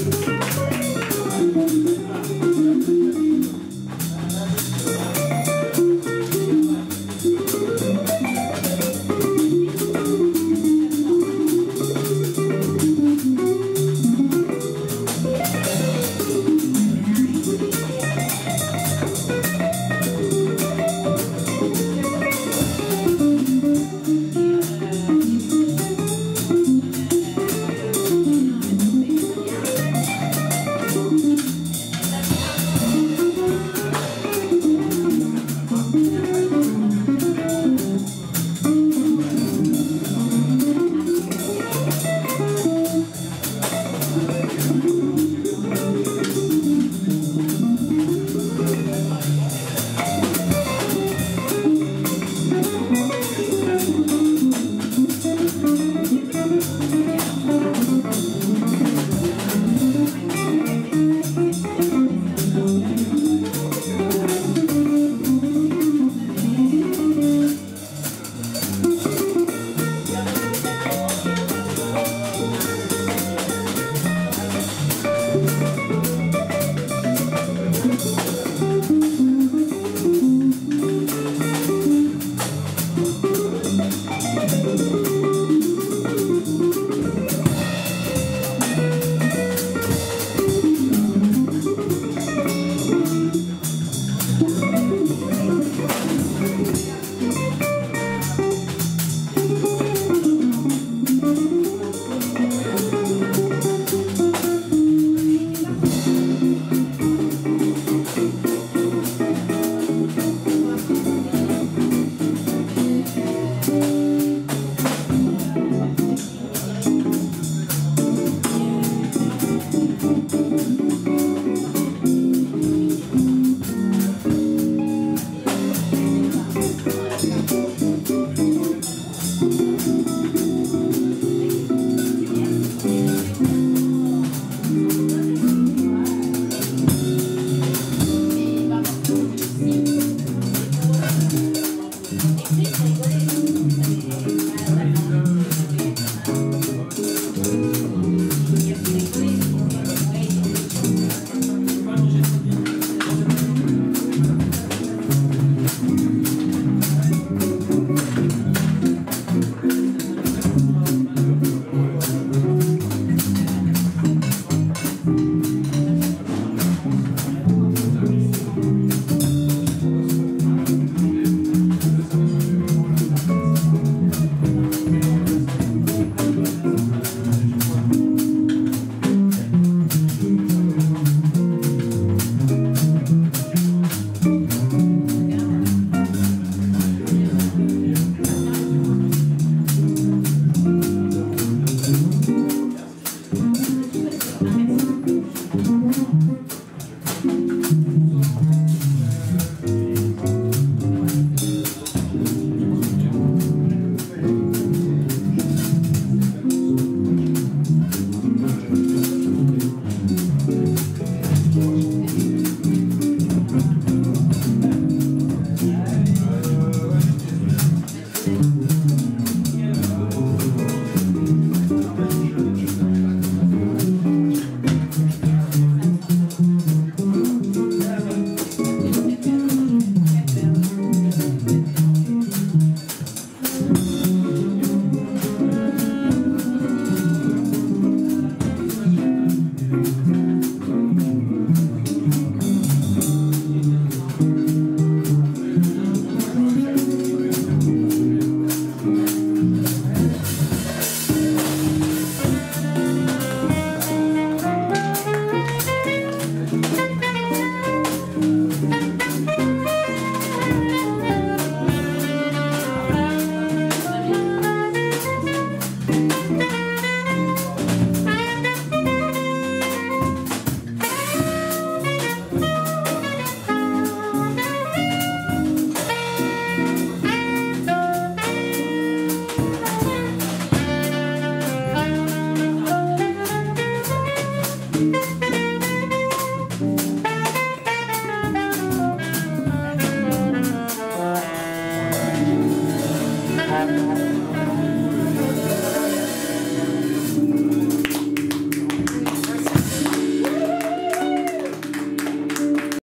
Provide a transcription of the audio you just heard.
Música Música